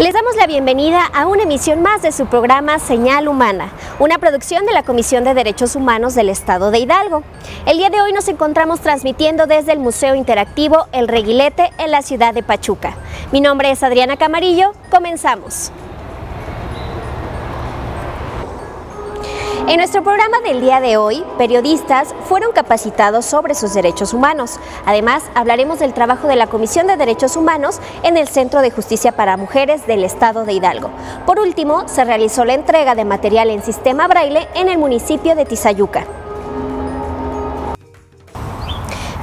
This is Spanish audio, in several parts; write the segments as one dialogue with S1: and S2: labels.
S1: Les damos la bienvenida a una emisión más de su programa Señal Humana, una producción de la Comisión de Derechos Humanos del Estado de Hidalgo. El día de hoy nos encontramos transmitiendo desde el Museo Interactivo El Reguilete en la ciudad de Pachuca. Mi nombre es Adriana Camarillo, comenzamos. En nuestro programa del día de hoy, periodistas fueron capacitados sobre sus derechos humanos. Además, hablaremos del trabajo de la Comisión de Derechos Humanos en el Centro de Justicia para Mujeres del Estado de Hidalgo. Por último, se realizó la entrega de material en sistema braille en el municipio de Tizayuca.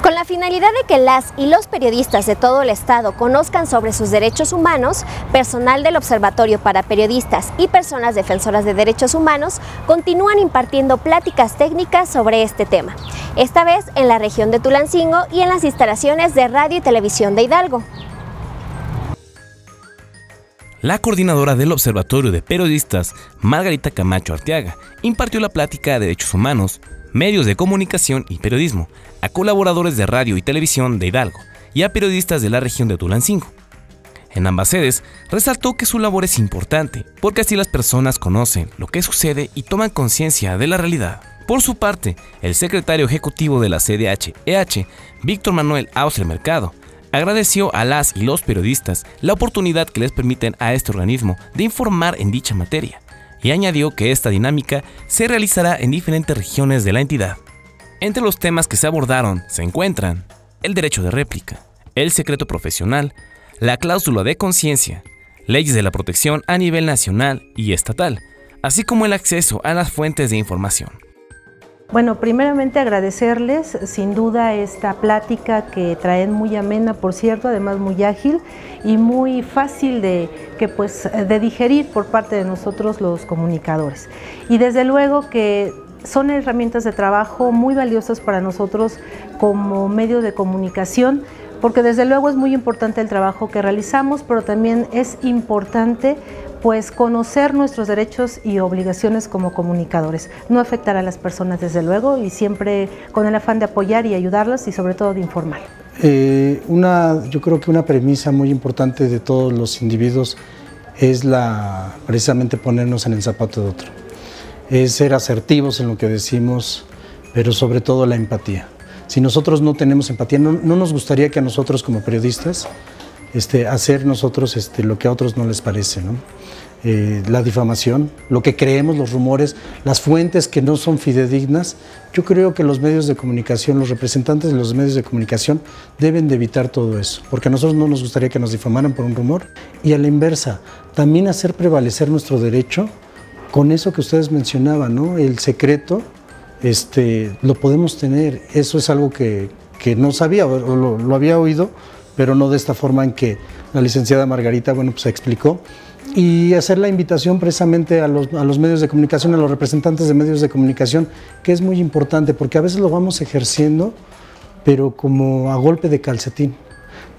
S1: Con la finalidad de que las y los periodistas de todo el Estado conozcan sobre sus derechos humanos, personal del Observatorio para Periodistas y personas defensoras de derechos humanos continúan impartiendo pláticas técnicas sobre este tema, esta vez en la región de Tulancingo y en las instalaciones de Radio y Televisión de Hidalgo.
S2: La coordinadora del Observatorio de Periodistas, Margarita Camacho Arteaga, impartió la plática de derechos humanos medios de comunicación y periodismo, a colaboradores de radio y televisión de Hidalgo y a periodistas de la región de Tulancingo. En ambas sedes, resaltó que su labor es importante, porque así las personas conocen lo que sucede y toman conciencia de la realidad. Por su parte, el secretario ejecutivo de la CDH-EH, Víctor Manuel Austre Mercado, agradeció a las y los periodistas la oportunidad que les permiten a este organismo de informar en dicha materia y añadió que esta dinámica se realizará en diferentes regiones de la entidad. Entre los temas que se abordaron se encuentran el derecho de réplica, el secreto profesional, la cláusula de conciencia, leyes de la protección a nivel nacional y estatal, así como el acceso a las fuentes de información.
S3: Bueno, primeramente agradecerles sin duda esta plática que traen muy amena, por cierto, además muy ágil y muy fácil de, que, pues, de digerir por parte de nosotros los comunicadores. Y desde luego que son herramientas de trabajo muy valiosas para nosotros como medio de comunicación, porque desde luego es muy importante el trabajo que realizamos, pero también es importante pues conocer nuestros derechos y obligaciones como comunicadores, no afectar a las personas desde luego y siempre con el afán de apoyar y ayudarlas y sobre todo de informar.
S4: Eh, una, yo creo que una premisa muy importante de todos los individuos es la, precisamente ponernos en el zapato de otro, es ser asertivos en lo que decimos, pero sobre todo la empatía. Si nosotros no tenemos empatía, no, no nos gustaría que a nosotros como periodistas este, hacer nosotros este, lo que a otros no les parece. Eh, la difamación, lo que creemos, los rumores, las fuentes que no son fidedignas, yo creo que los medios de comunicación, los representantes de los medios de comunicación deben de evitar todo eso, porque a nosotros no nos gustaría que nos difamaran por un rumor. Y a la inversa, también hacer prevalecer nuestro derecho con eso que ustedes mencionaban, ¿no? el secreto, este, lo podemos tener, eso es algo que, no sabía, lo, lo había oído, pero no de esta forma en que la licenciada Margarita, bueno, pues explicó. Y hacer la invitación precisamente a los, a los medios de comunicación, a los representantes de medios de comunicación, que es muy importante, porque a veces lo vamos ejerciendo, pero como a golpe de calcetín.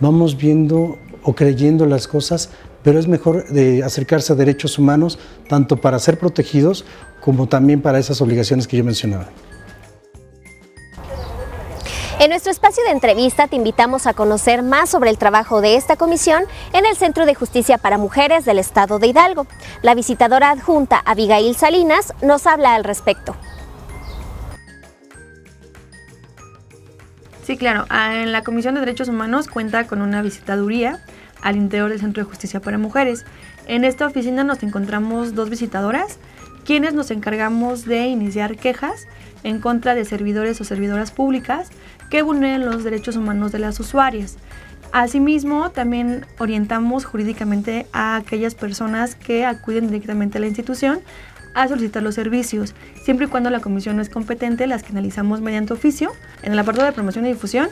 S4: Vamos viendo o creyendo las cosas, pero es mejor de acercarse a derechos humanos, tanto para ser protegidos como también para esas obligaciones que yo mencionaba.
S1: En nuestro espacio de entrevista te invitamos a conocer más sobre el trabajo de esta comisión en el Centro de Justicia para Mujeres del Estado de Hidalgo. La visitadora adjunta Abigail Salinas nos habla al respecto.
S5: Sí, claro. Ah, en la Comisión de Derechos Humanos cuenta con una visitaduría al interior del Centro de Justicia para Mujeres. En esta oficina nos encontramos dos visitadoras, quienes nos encargamos de iniciar quejas en contra de servidores o servidoras públicas que vulneren los derechos humanos de las usuarias. Asimismo, también orientamos jurídicamente a aquellas personas que acuden directamente a la institución a solicitar los servicios, siempre y cuando la comisión no es competente, las que analizamos mediante oficio. En el apartado de promoción y difusión,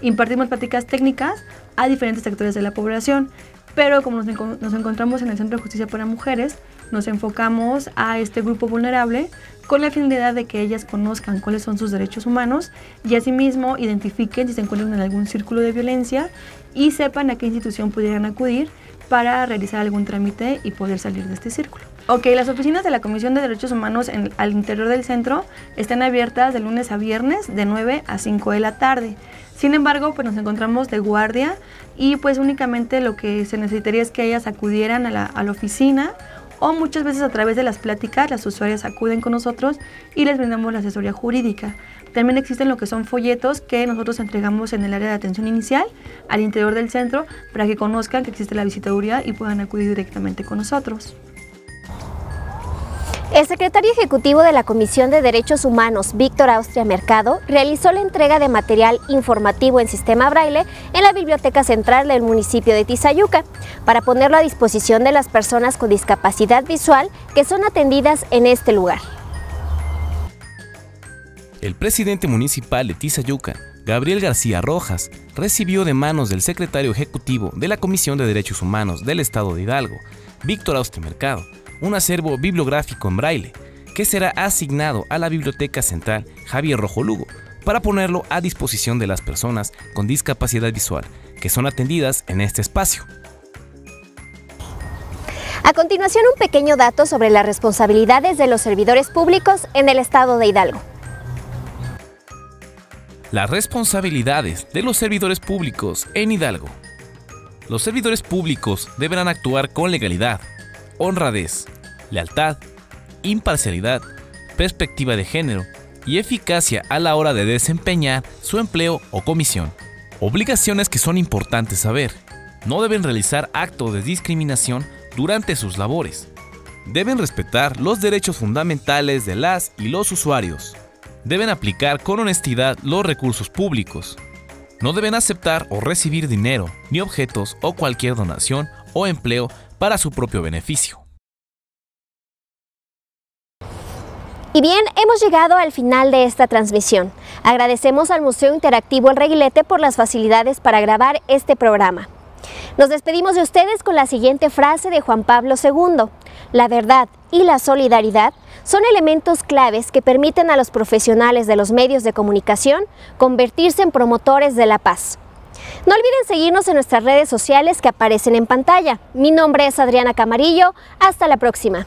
S5: impartimos prácticas técnicas a diferentes sectores de la población, pero como nos, nos encontramos en el Centro de Justicia para Mujeres, nos enfocamos a este grupo vulnerable con la finalidad de que ellas conozcan cuáles son sus derechos humanos y asimismo identifiquen si se encuentran en algún círculo de violencia y sepan a qué institución pudieran acudir para realizar algún trámite y poder salir de este círculo. Ok, las oficinas de la Comisión de Derechos Humanos en, al interior del centro están abiertas de lunes a viernes de 9 a 5 de la tarde. Sin embargo, pues nos encontramos de guardia y pues únicamente lo que se necesitaría es que ellas acudieran a la, a la oficina o muchas veces a través de las pláticas las usuarias acuden con nosotros y les brindamos la asesoría jurídica. También existen lo que son folletos que nosotros entregamos en el área de atención inicial al interior del centro para que conozcan que existe la visitaduría y puedan acudir directamente con nosotros.
S1: El secretario ejecutivo de la Comisión de Derechos Humanos, Víctor Austria Mercado, realizó la entrega de material informativo en sistema braille en la Biblioteca Central del municipio de Tizayuca, para ponerlo a disposición de las personas con discapacidad visual que son atendidas en este lugar.
S2: El presidente municipal de Tizayuca, Gabriel García Rojas, recibió de manos del secretario ejecutivo de la Comisión de Derechos Humanos del Estado de Hidalgo, Víctor Austria Mercado, un acervo bibliográfico en braille que será asignado a la Biblioteca Central Javier Rojo Lugo para ponerlo a disposición de las personas con discapacidad visual que son atendidas en este espacio.
S1: A continuación, un pequeño dato sobre las responsabilidades de los servidores públicos en el estado de Hidalgo.
S2: Las responsabilidades de los servidores públicos en Hidalgo. Los servidores públicos deberán actuar con legalidad, honradez, lealtad, imparcialidad, perspectiva de género y eficacia a la hora de desempeñar su empleo o comisión. Obligaciones que son importantes saber. No deben realizar actos de discriminación durante sus labores. Deben respetar los derechos fundamentales de las y los usuarios. Deben aplicar con honestidad los recursos públicos. No deben aceptar o recibir dinero, ni objetos o cualquier donación o empleo para su propio beneficio.
S1: Y bien, hemos llegado al final de esta transmisión. Agradecemos al Museo Interactivo El Reguilete por las facilidades para grabar este programa. Nos despedimos de ustedes con la siguiente frase de Juan Pablo II. La verdad y la solidaridad son elementos claves que permiten a los profesionales de los medios de comunicación convertirse en promotores de la paz. No olviden seguirnos en nuestras redes sociales que aparecen en pantalla. Mi nombre es Adriana Camarillo. Hasta la próxima.